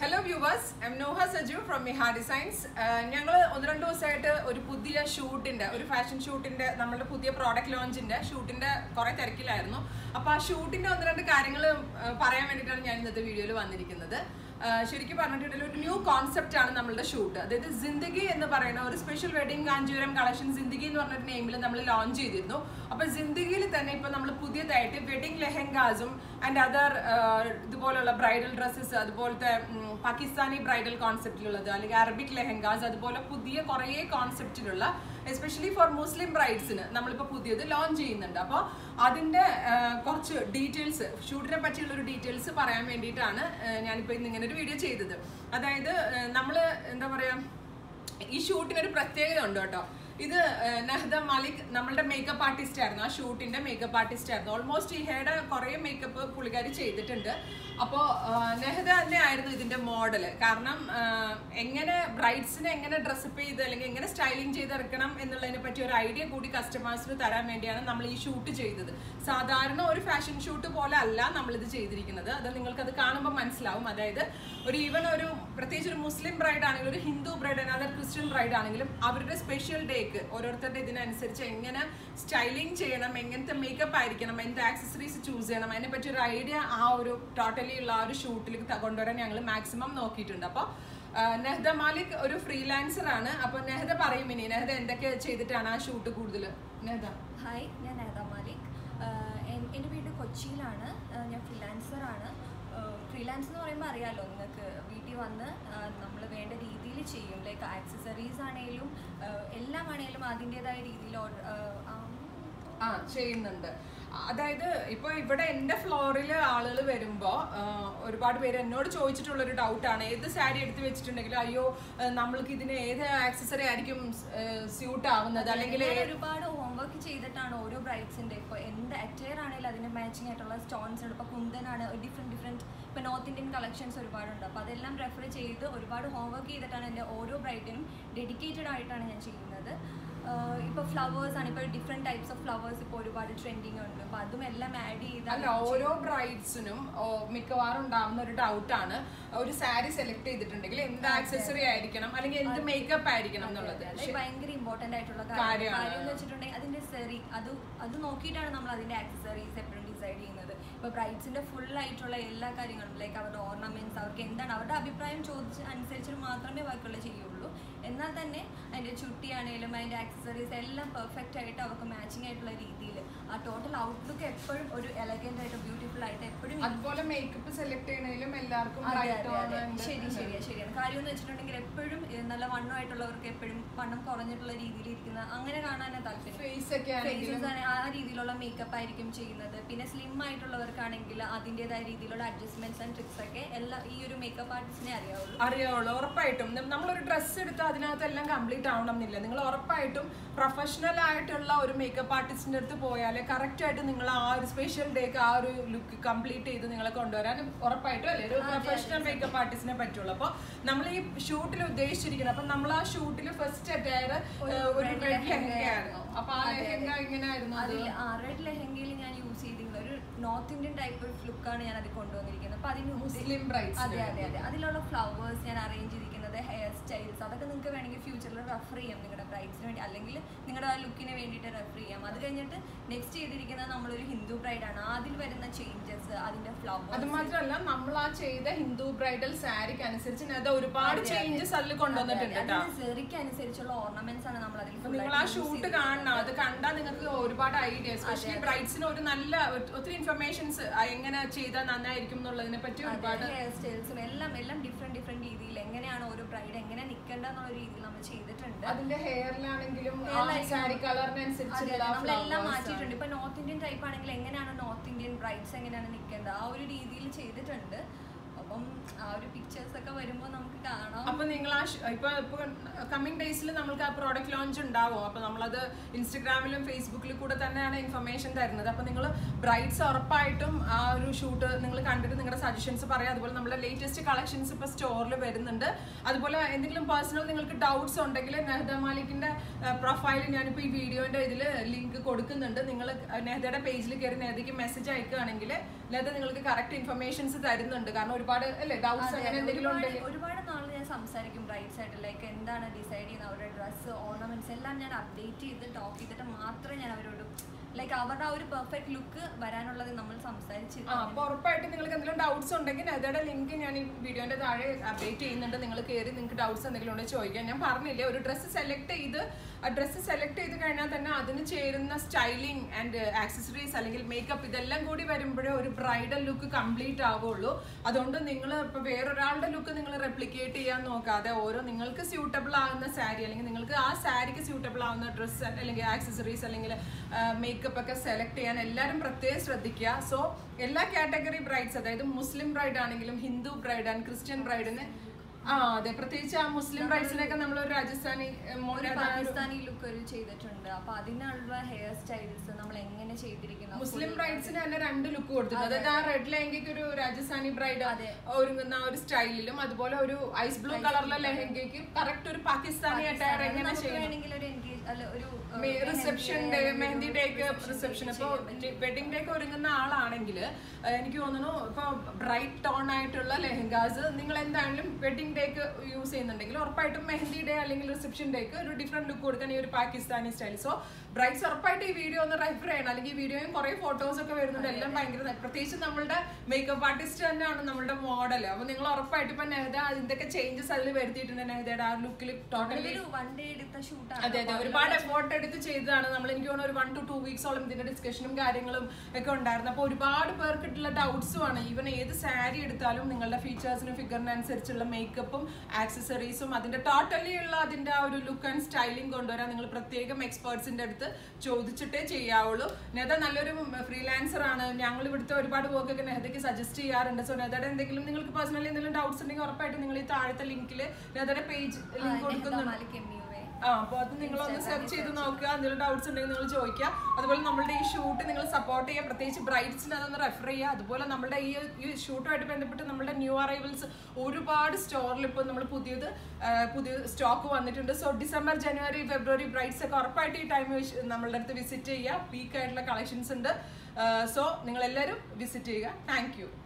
Hello viewers am Noha Saju from Miha designs ഞങ്ങൾ ഒന്ന് രണ്ട് ദിവസമായിട്ട് ഒരു പുതിയ ഷൂട്ടിന്റെ ഒരു ഫാഷൻ ഷൂട്ടിന്റെ നമ്മളുടെ പുതിയ പ്രോഡക്റ്റ് ലോഞ്ചിന്റെ ഷൂട്ടിന്റെ കുറേ തിരക്കിലായിരുന്നു. അപ്പോൾ ആ ഷൂട്ടിന്റെ ഒന്ന് രണ്ട് കാര്യങ്ങൾ പറയാൻ വേണ്ടിയിട്ടാണ് ഞാൻ ഇന്നത്തെ വീഡിയോയിൽ വന്നിരിക്കുന്നത്. ശരിക്കും പറഞ്ഞിട്ടുണ്ടെങ്കിൽ ഒരു ന്യൂ കോൺസെപ്റ്റ് ആണ് നമ്മളുടെ ഷൂട്ട് അതായത് ജിന്ദഗി എന്ന് പറയുന്ന ഒരു സ്പെഷ്യൽ വെഡിങ് കാഞ്ചൂരം കളക്ഷൻ ജിന്ദഗി എന്ന് പറഞ്ഞൊരു നെയിമിൽ നമ്മൾ ലോഞ്ച് ചെയ്തിരുന്നു. അപ്പൊ ജിന്ദഗിയിൽ തന്നെ ഇപ്പൊ നമ്മൾ പുതിയതായിട്ട് വെഡിങ് ലെഹങ്കാസും ആൻഡ് അതർ ഇതുപോലുള്ള ബ്രൈഡൽ ഡ്രസ്സസ് അതുപോലത്തെ പാകിസ്ഥാനി ബ്രൈഡൽ കോൺസെപ്റ്റിലുള്ളത് അല്ലെങ്കിൽ അറബിക് ലെഹങ്കാസ് അതുപോലെ പുതിയ കുറേ കോൺസെപ്റ്റിലുള്ള എസ്പെഷ്യലി ഫോർ മുസ്ലിം ബ്രൈഡ്സിന് നമ്മളിപ്പോൾ പുതിയത് ലോഞ്ച് ചെയ്യുന്നുണ്ട്. അപ്പോൾ അതിന്റെ കുറച്ച് ഡീറ്റെയിൽസ് ഷൂട്ടിനെ പറ്റിയുള്ളൊരു ഡീറ്റെയിൽസ് പറയാൻ വേണ്ടിയിട്ടാണ് ഞാനിപ്പോൾ ഇന്ന് ഇങ്ങനെ ഒരു വീഡിയോ ചെയ്തത്. അതായത് നമ്മൾ എന്താ പറയുക ഈ ഷൂട്ടിനൊരു പ്രത്യേകത ഉണ്ട് കേട്ടോ ഇത് നഹദ മാലിക് നമ്മളുടെ മേക്കപ്പ് ആർട്ടിസ്റ്റ് ആയിരുന്നു. ആ ഷൂട്ടിന്റെ മേക്കപ്പ് ആർട്ടിസ്റ്റ് ആയിരുന്നു. ഓൾമോസ്റ്റ് ഈ ഇഹയുടെ കുറേ മേക്കപ്പ് പുള്ളിക്കാരി ചെയ്തിട്ടുണ്ട്. അപ്പോൾ നെഹദ തന്നെ ആയിരുന്നു ഇതിന്റെ മോഡൽ കാരണം എങ്ങനെ ബ്രൈഡ്സിനെ എങ്ങനെ ഡ്രസ്സപ്പ് ചെയ്ത് അല്ലെങ്കിൽ എങ്ങനെ സ്റ്റൈലിംഗ് ചെയ്തെടുക്കണം എന്നുള്ളതിനെ പറ്റി ഒരു ഐഡിയ കൂടി കസ്റ്റമേഴ്സിന് തരാൻ വേണ്ടിയാണ് നമ്മൾ ഈ ഷൂട്ട് ചെയ്തത്. സാധാരണ ഒരു ഫാഷൻ ഷൂട്ട് പോലെ അല്ല നമ്മളിത് ചെയ്തിരിക്കുന്നത്. അത് നിങ്ങൾക്ക് അത് കാണുമ്പോൾ മനസ്സിലാവും. അതായത് ഒരു ഈവൻ ഒരു പ്രത്യേകിച്ച് ഒരു മുസ്ലിം ബ്രൈഡ് ആണെങ്കിലും ഒരു ഹിന്ദു ബ്രൈഡ് ആണെങ്കിലും ക്രിസ്ത്യൻ ബ്രൈഡ് ആണെങ്കിലും അവരുടെ സ്പെഷ്യൽ ഡേക്ക് ഓരോരുത്തരുടെ ഇതിനനുസരിച്ച് എങ്ങനെ സ്റ്റൈലിംഗ് ചെയ്യണം എങ്ങനത്തെ മേക്കപ്പ് ആയിരിക്കണം എന്ത് ആക്സസറീസ് ചൂസ് ചെയ്യണം അതിനെ പറ്റി ഒരു ഐഡിയ ആ ഒരു ടോട്ടലി ഉള്ള ആ ഒരു ഷൂട്ടിലേക്ക് കൊണ്ടുവരാൻ ഞങ്ങൾ മാക്സിമം നോക്കിയിട്ടുണ്ട്. അപ്പോൾ നെഹ്ദ മാലിക് ഒരു ഫ്രീലാൻസർ ആണ്. അപ്പോൾ നെഹ്ദ പറയും ഇനി നെഹ്ദ എന്തൊക്കെ ചെയ്തിട്ടാണ് ആ ഷൂട്ട് കൂടുതൽ നെഹ്ദ ഹായ് ഞാൻ നെഹ്ദ മാലിക്. എന്റെ വീട് കൊച്ചിയിലാണ്. ഞാൻ ഫ്രീലാൻസർ ആണ്. ഫ്രീലാൻസ് എന്ന് പറയുമ്പോൾ അറിയാമല്ലോ നിങ്ങൾക്ക് വീട്ടിൽ വന്ന് നമ്മൾ വേണ്ട രീതിയിൽ ചെയ്യും. ലൈക്ക് ആക്സസറീസ് ആണെങ്കിലും എല്ലാം ആണെങ്കിലും അതിന്റെതായ രീതിയിൽ ഓർഡർ ആ ചെയ്യുന്നുണ്ട്. അതായത് ഇപ്പൊ ഇവിടെ എന്റെ ഫ്ലോറിൽ ആളുകൾ വരുമ്പോൾ ഒരുപാട് പേര് എന്നോട് ചോദിച്ചിട്ടുള്ള ഒരു ഡൗട്ടാണ് ഏത് സാരി എടുത്ത് വെച്ചിട്ടുണ്ടെങ്കിൽ അയ്യോ നമ്മൾക്ക് ഇതിന് ഏത് ആക്സസറി ആയിരിക്കും സ്യൂട്ട് ആവുന്നത്? അല്ലെങ്കിൽ ഒരുപാട് ഹോംവർക്ക് ചെയ്തിട്ടാണ് ഓരോ ബ്രൈഡ്സിന്റെ ഇപ്പോൾ എന്ത് അറ്റയർ ആണെങ്കിലും അതിന് മാച്ചിങ് ആയിട്ടുള്ള സ്റ്റോൺസ് ഉണ്ട് ഇപ്പോൾ കുന്തനാണ് ഡിഫറെന്റ് ഡിഫറെന്റ് ഇപ്പോൾ നോർത്ത് ഇന്ത്യൻ കളക്ഷൻസ് ഒരുപാടുണ്ട്. അപ്പോൾ അതെല്ലാം റെഫർ ചെയ്ത് ഒരുപാട് ഹോംവർക്ക് ചെയ്തിട്ടാണ് എന്റെ ഓരോ ബ്രൈഡിനും ഡെഡിക്കേറ്റഡ് ആയിട്ടാണ് ഞാൻ ചെയ്യുന്നത്. ഇപ്പോൾ ഫ്ലവേഴ്സ് ആണ് ഇപ്പോൾ ഡിഫറെന്റ് ടൈപ്സ് ഓഫ് ഫ്ലവേഴ്സ് ഇപ്പോൾ ഒരുപാട് ട്രെൻഡിങ് ഉണ്ട്. അപ്പോൾ അതും എല്ലാം ആഡ് ചെയ്ത് അല്ല ഓരോ ബ്രൈഡ്സിനും മിക്കവാറും ഉണ്ടാവുന്ന ഒരു ഡൗട്ട് ആണ്. ഒരു സാരി സെലക്ട് ചെയ്തിട്ടുണ്ടെങ്കിൽ എന്ത് ആക്സസറി ആയിരിക്കണം? അല്ലെങ്കിൽ എന്ത് മേക്കപ്പ് ആയിരിക്കണം എന്നുള്ളത്. ഭയങ്കര ഇമ്പോർട്ടന്റ് ആയിട്ടുള്ള കാര്യമാണ്. കാര്യം എന്ന് വെച്ചിട്ടുണ്ടെങ്കിൽ അതിന്റെ സെറി അത് അത് നോക്കിയിട്ടാണ് നമ്മൾ അതിന്റെ ആക്സസറീസ് എപ്പോഴും ഡിസൈഡ് ചെയ്യുന്നത്. ഇപ്പൊ ബ്രൈഡ്സിന്റെ ഫുൾ ആയിട്ടുള്ള എല്ലാ കാര്യങ്ങളും ലൈക്ക് അവരുടെ ഓർണമെന്റ്സ് അവർക്ക് എന്താണ് അവരുടെ അഭിപ്രായം ചോദിച്ച് അനുസരിച്ച് മാത്രമേ ബാക്കിയുള്ള ചെയ്യുള്ളൂ. എന്നാൽ തന്നെ അതിന്റെ ചുട്ടിയാണേലും അതിന്റെ ആക്സസറീസ് എല്ലാം പെർഫെക്റ്റ് ആയിട്ട് അവർക്ക് മാച്ചിങ് ആയിട്ടുള്ള രീതിയിൽ ആ ടോട്ടൽ ഔട്ട്ലുക്ക് എപ്പോഴും ഒരു എലഗന്റ് ആയിട്ട് ബ്യൂട്ടിഫുൾ ആയിട്ട് എപ്പോഴും അതുപോലെ മേക്കപ്പ് സെലക്ട് ചെയ്യണേലും എല്ലാവർക്കും. ശരി ശരിയാ ശരിയാണ്. കാര്യം എന്ന് വെച്ചിട്ടുണ്ടെങ്കിൽ എപ്പോഴും നല്ല വണ്ണമായിട്ടുള്ളവർക്ക് എപ്പോഴും വണ്ണം കുറഞ്ഞിട്ടുള്ള രീതിയിൽ ഇരിക്കുന്ന അങ്ങനെ കാണാനാണ് താല്പര്യം. ഫേസസ് ആ രീതിയിലുള്ള മേക്കപ്പ് ആയിരിക്കും ചെയ്യുന്നത്. പിന്നെ സ്ലിം ആയിട്ടുള്ളവർക്കാണെങ്കിൽ അതിന്റെതായ രീതിയിലുള്ള അഡ്ജസ്റ്റ്മെന്റ്സ് ആൻഡ് ട്രിക്സ് ഒക്കെ എല്ലാ ഈ ഒരു മേക്കപ്പ് ആർട്ടിസ്റ്റിനെ അറിയാവുള്ളൂ. അറിയാവുള്ളൂ. ഉറപ്പായിട്ടും. നമ്മളൊരു ഡ്രസ്സ് എടുത്ത് അതിനകത്ത് എല്ലാം കംപ്ലീറ്റ് ആവണം എന്നില്ല നിങ്ങൾ ഉറപ്പായിട്ടും പ്രൊഫഷണൽ ആയിട്ടുള്ള ഒരു മേക്കപ്പ് ആർട്ടിസ്റ്റിന്റെ അടുത്ത് പോയാലേ കറക്റ്റ് ആയിട്ട് നിങ്ങൾ ആ ഒരു സ്പെഷ്യൽ ഡേക്ക് ആ ഒരു ലുക്ക് കംപ്ലീറ്റ് ചെയ്ത് നിങ്ങളെ കൊണ്ടുവരാൻ ഉറപ്പായിട്ടും അല്ലേ? ഒരു പ്രൊഫഷണൽ മേക്കപ്പ് ആർട്ടിസ്റ്റിനെ പറ്റുള്ളൂ. അപ്പോൾ നമ്മൾ ഈ ഷൂട്ടിൽ ഉദ്ദേശിച്ചിരിക്കുന്നത് അപ്പം നമ്മൾ ആ ഷൂട്ടിൽ ഫസ്റ്റ് അറ്റയർ ഒരു റെഡ് ലെഹങ്കയായിരുന്നു അപ്പൊ ആ ലെഹങ്ക എങ്ങനെയായിരുന്നു അത്? റെഡ് ലെഹങ്കയിൽ ഞാൻ യൂസ് ചെയ്തിരുന്ന ഒരു നോർത്ത് ഇന്ത്യൻ ടൈപ്പ് ഓഫ് ലുക്കാണ് ഞാൻ അതിൽ കൊണ്ടുവന്നിരിക്കുന്നത്. അപ്പൊ അതിന് മുസ്ലിം അതെ അതെ അതെ. അതിലുള്ള ഫ്ലവേഴ്സ് ഞാൻ അറേഞ്ച് ചെയ്തിരിക്കുന്നത് ഹെയർ സ്റ്റൈൽസ് അതൊക്കെ നിങ്ങൾക്ക് വേണമെങ്കിൽ ഫ്യൂച്ചറിൽ റെഫർ ചെയ്യാം നിങ്ങളുടെ ബ്രൈഡ്സിന് വേണ്ടി. അല്ലെങ്കിൽ നിങ്ങളുടെ ആ ലുക്കിന് വേണ്ടിയിട്ട് റെഫർ ചെയ്യാം. അത് കഴിഞ്ഞിട്ട് നെക്സ്റ്റ് ചെയ്തിരിക്കുന്നത് നമ്മളൊരു ഹിന്ദു ബ്രൈഡാണ് അതിൽ വരുന്ന ചേഞ്ചസ് അതിന്റെ ഫ്ലവർ അത് മാത്രമല്ല നമ്മൾ ആ ചെയ്ത ഹിന്ദു ബ്രൈഡൽ സാരിക്ക് അനുസരിച്ച് അത് ഒരുപാട് ചേഞ്ചസ് അതിൽ കൊണ്ടുവന്നിട്ടുണ്ട് സെറിക്ക് അനുസരിച്ചുള്ള ഓർണമെന്റ്സ് ആണ് നമ്മൾ അതിൽ നിങ്ങൾ ആ ഷൂട്ട് കാണണം. അത് കണ്ടാൽ നിങ്ങൾക്ക് ഒരുപാട് ഐഡിയ എസ്പെഷ്യലി ബ്രൈഡ്സിന് ഒരു നല്ല ഒത്തിരി ഇൻഫർമേഷൻസ് എങ്ങനെ ചെയ്താൽ നന്നായിരിക്കും എന്നുള്ളതിനെ പറ്റി ഒരുപാട് ഹെയർ സ്റ്റൈൽസും എല്ലാം എല്ലാം ഡിഫറെന്റ് ഡിഫറെന്റ് രീതിയിൽ എങ്ങനെയാണ് ഓരോ ബ്രൈഡ് എങ്ങനെ നിൽക്കേണ്ട എന്നുള്ള രീതിയിൽ നമ്മൾ ചെയ്തിട്ടുണ്ട്. അതിന്റെ ഹെയറിലാണെങ്കിലും നമ്മളെല്ലാം മാറ്റിയിട്ടുണ്ട്. ഇപ്പൊ നോർത്ത് ഇന്ത്യൻ ടൈപ്പ് ആണെങ്കിൽ എങ്ങനെയാണ് നോർത്ത് ഇന്ത്യൻ ബ്രൈഡ്സ് എങ്ങനെയാണ് നിൽക്കേണ്ടത് ആ ഒരു രീതിയിൽ ചെയ്തിട്ടുണ്ട്. അപ്പം ആ ഒരു പിക്ചേഴ്സ് ഒക്കെ വരുമ്പോൾ നമുക്ക് കാണാം. അപ്പൊ നിങ്ങൾ ആ ഇപ്പൊ ഇപ്പൊ കമ്മിങ് ഡേയ്സിൽ നമ്മൾക്ക് ആ പ്രോഡക്റ്റ് ലോഞ്ച് ഉണ്ടാവും? അപ്പൊ നമ്മളത് ഇൻസ്റ്റഗ്രാമിലും ഫേസ്ബുക്കിലും കൂടെ തന്നെയാണ് ഇൻഫർമേഷൻ തരുന്നത്. അപ്പൊ നിങ്ങൾ ബ്രൈറ്റ്സ് ഉറപ്പായിട്ടും ആ ഒരു ഷൂട്ട് നിങ്ങൾ കണ്ടിട്ട് നിങ്ങളുടെ സജഷൻസ് പറയാം. അതുപോലെ നമ്മുടെ ലേറ്റസ്റ്റ് കളക്ഷൻസ് ഇപ്പൊ സ്റ്റോറിൽ വരുന്നുണ്ട്. അതുപോലെ എന്തെങ്കിലും പേഴ്സണൽ നിങ്ങൾക്ക് ഡൗട്ട്സ് ഉണ്ടെങ്കിൽ നെഹ്ദ മാലിക്കിന്റെ പ്രൊഫൈൽ ഞാനിപ്പോൾ ഈ വീഡിയോന്റെ ഇതിൽ ലിങ്ക് കൊടുക്കുന്നുണ്ട്. നിങ്ങൾ നെഹ്ദയുടെ പേജിൽ കയറി നെഹ്ദയ്ക്ക് മെസ്സേജ് അയക്കുകയാണെങ്കിൽ നെഹ്ദ നിങ്ങൾക്ക് കറക്റ്റ് ഇൻഫർമേഷൻസ് തരുന്നുണ്ട്. കാരണം ഒരുപാട് അല്ലേ ഡൗട്ട്സ് അങ്ങനെ എന്തെങ്കിലും ഉണ്ടെങ്കിൽ ഒരുപാട് നാൾ ഞാൻ സംസാരിക്കും റൈറ്റ് സൈഡിൽ ലൈക്ക് എന്താണ് ഡിസൈഡ് ചെയ്യുന്നത്? അവരുടെ ഡ്രസ്സ് ഓർണമെന്റ്സ് എല്ലാം ഞാൻ അപ്ഡേറ്റ് ചെയ്ത് ടോക്ക് ചെയ്തിട്ട് മാത്രമേ ഞാൻ അവരോട് ലൈക്ക് അവരുടെ ആ ഒരു പെർഫെക്റ്റ് ലുക്ക് വരാനുള്ളത് നമ്മൾ ആ സംസാരിച്ചിരുന്നു അപ്പൊ ഉറപ്പായിട്ട് നിങ്ങൾക്ക് എന്തെങ്കിലും ഡൗട്ട്സ് ഉണ്ടെങ്കിൽ അതയുടെ ലിങ്ക് ഞാൻ ഈ വീഡിയോന്റെ താഴെ അപ്ഡേറ്റ് ചെയ്യുന്നുണ്ട്. നിങ്ങൾ കയറി നിങ്ങൾക്ക് ഡൗട്ട്സ് എന്തെങ്കിലും ഉണ്ടെങ്കിൽ ചോദിക്കാം. ഞാൻ പറഞ്ഞില്ലേ ഒരു ഡ്രസ്സ് സെലക്ട് ചെയ്ത് ഡ്രസ്സ് സെലക്ട് ചെയ്ത് കഴിഞ്ഞാൽ തന്നെ അതിന് ചേരുന്ന സ്റ്റൈലിംഗ് ആൻഡ് ആക്സസറീസ് അല്ലെങ്കിൽ മേക്കപ്പ് ഇതെല്ലാം കൂടി വരുമ്പോഴേ ഒരു ബ്രൈഡൽ ലുക്ക് കംപ്ലീറ്റ് ആവുള്ളൂ. അതുകൊണ്ട് നിങ്ങൾ ഇപ്പോൾ വേറൊരാളുടെ ലുക്ക് നിങ്ങൾ റെപ്ലിക്കേറ്റ് ചെയ്യാൻ നോക്കാതെ ഓരോ നിങ്ങൾക്ക് സ്യൂട്ടബിൾ ആകുന്ന സാരി അല്ലെങ്കിൽ നിങ്ങൾക്ക് ആ സാരിക്ക് സ്യൂട്ടബിൾ ആവുന്ന ഡ്രസ്സ് അല്ലെങ്കിൽ ആക്സസറീസ് അല്ലെങ്കിൽ മേക്കപ്പ് ഒക്കെ സെലക്ട് ചെയ്യാൻ എല്ലാവരും പ്രത്യേകം ശ്രദ്ധിക്കുക. സോ എല്ലാ കാറ്റഗറി ബ്രൈഡ്സ് അതായത് മുസ്ലിം ബ്രൈഡ് ആണെങ്കിലും ഹിന്ദു ബ്രൈഡ് ആൻഡ് ക്രിസ്ത്യൻ ബ്രൈഡിന് ആ അതെ. പ്രത്യേകിച്ച് ആ മുസ്ലിം ബ്രൈഡ്സിനൊക്കെ നമ്മൾ ഒരു രാജസ്ഥാനി പാകിസ്ഥാനി ലുക്ക് ഒരു ചെയ്തിട്ടുണ്ട്. അപ്പൊ അതിനുള്ള ഹെയർ സ്റ്റൈൽസ് നമ്മൾ എങ്ങനെ ചെയ്തിരിക്കുന്നു? മുസ്ലിം ബ്രൈഡ്സിന് തന്നെ രണ്ട് ലുക്ക് കൊടുത്തിട്ടുണ്ട്. അതായത് ആ റെഡ് ലെഹങ്കയ്ക്ക് ഒരു രാജസ്ഥാനി ബ്രൈഡ് അതെ. ഒരുങ്ങുന്ന ആ ഒരു സ്റ്റൈലിലും അതുപോലെ ഒരു ഐസ് ബ്ലൂ കളറിലെ ലെഹങ്കയ്ക്ക് കറക്റ്റ് ഒരു പാകിസ്ഥാനി അറ്റയർ എങ്ങനെ ചെയ്യണമെങ്കിൽ ഒരു റിസപ്ഷൻ ഡേ മെഹന്തി ഡേക്ക് റിസപ്ഷൻ ഇപ്പൊ വെഡിങ് ഡേക്ക് ഒരുങ്ങുന്ന ആളാണെങ്കിൽ എനിക്ക് തോന്നുന്നു ഇപ്പൊ ബ്രൈറ്റ് ടോൺ ആയിട്ടുള്ള ലെഹങ്കാസ്. നിങ്ങൾ എന്തായാലും വെഡിങ് ഡേക്ക് യൂസ് ചെയ്യുന്നുണ്ടെങ്കിൽ ഉറപ്പായിട്ടും മെഹന്തി ഡേ അല്ലെങ്കിൽ റിസപ്ഷൻ ഡേക്ക് ഒരു ഡിഫറെന്റ് ലുക്ക് കൊടുക്കാൻ ഈ ഒരു പാകിസ്ഥാനി സ്റ്റൈൽ സോ ബ്രൈറ്റ്സ് ഉറപ്പായിട്ട് ഈ വീഡിയോ ഒന്ന് റെഫർ ചെയ്യണം. അല്ലെങ്കിൽ ഈ വീഡിയോയും കുറെ ഫോട്ടോസ് ഒക്കെ വരുന്നുണ്ട്. എല്ലാം ഭയങ്കര പ്രത്യേകിച്ച് നമ്മുടെ മേക്കപ്പ് ആർട്ടിസ്റ്റ് തന്നെയാണ് നമ്മുടെ മോഡൽ അപ്പൊ നിങ്ങൾ ഉറപ്പായിട്ട് ഇപ്പൊ നെഹദ ഇതൊക്കെ ചേഞ്ചസ് അതിൽ വരുത്തിയിട്ടുണ്ട് നെഹദയുടെ ആ ലുക്കിൽ ടോട്ടലി ഒരു വൺ ഡേ എടുത്ത ഷൂട്ട് അതെ അതെ. ഒരുപാട് എഫോർട്ട് എടുത്ത് ചെയ്തതാണ്. നമ്മൾ എനിക്ക് തോന്നുന്നു ഒരു വൺ ടു ടു വീക്സോളം ഇതിന്റെ ഡിസ്കഷനും കാര്യങ്ങളും ഒക്കെ ഉണ്ടായിരുന്നു. അപ്പോൾ ഒരുപാട് പേർക്കിട്ടുള്ള ഡൗട്ട്സും ആണ്. ഈവൻ ഏത് സാരി എടുത്താലും നിങ്ങളുടെ ഫീച്ചേഴ്സിനും ഫിഗറിനനുസരിച്ചുള്ള മേക്കപ്പും ആക്സസറീസും അതിന്റെ ടോട്ടലി ഉള്ള അതിന്റെ ആ ഒരു ലുക്ക് ആൻഡ് സ്റ്റൈലിംഗ് കൊണ്ടുവരാൻ നിങ്ങൾ പ്രത്യേകം എക്സ്പേർട്സിന്റെ അടുത്ത് ചോദിച്ചിട്ടേ ചെയ്യാവുള്ളൂ. നേത നല്ലൊരു ഫ്രീലാൻസർ ആണ്. ഞങ്ങൾ ഇവിടുത്തെ ഒരുപാട് വർക്ക് ഒക്കെ നെഹദയ്ക്ക് സജസ്റ്റ് ചെയ്യാറുണ്ട്. സോ നെതയുടെ എന്തെങ്കിലും നിങ്ങൾക്ക് പേഴ്സണലി എന്തെങ്കിലും ഡൗട്ട്സ് ഉണ്ടെങ്കിൽ ഉറപ്പായിട്ട് നിങ്ങൾ ഈ താഴത്തെ ലിങ്കിൽ നെതയുടെ പേജ് ലിങ്ക് കൊടുക്കുന്നുണ്ട്. മാലിക് എം യു എ ആ അപ്പൊ അത് നിങ്ങളൊന്ന് സെർച്ച് ചെയ്ത് നോക്കുക. എന്തെങ്കിലും ഡൗട്ട്സ് ഉണ്ടെങ്കിൽ നിങ്ങൾ ചോദിക്കുക. അതുപോലെ നമ്മളുടെ ഈ ഷൂട്ട് നിങ്ങൾ സപ്പോർട്ട് ചെയ്യുക. പ്രത്യേകിച്ച് ബ്രൈറ്റ്സിന് അതൊന്ന് റെഫർ ചെയ്യുക. അതുപോലെ നമ്മുടെ ഈ ഈ ഷൂട്ടുമായിട്ട് ബന്ധപ്പെട്ട് നമ്മുടെ ന്യൂ അറൈവൽസ് ഒരുപാട് സ്റ്റോറിൽ ഇപ്പോൾ നമ്മൾ പുതിയത് പുതിയ സ്റ്റോക്ക് വന്നിട്ടുണ്ട്. സോ ഡിസംബർ ജനുവരി ഫെബ്രുവരി ബ്രൈറ്റ്സ് ഒക്കെ ഉറപ്പായിട്ട് ഈ ടൈം നമ്മളുടെ അടുത്ത് വിസിറ്റ് ചെയ്യുക. പീക്ക് ആയിട്ടുള്ള കളക്ഷൻസ് ഉണ്ട്. സോ നിങ്ങളെല്ലാവരും വിസിറ്റ് ചെയ്യുക. താങ്ക്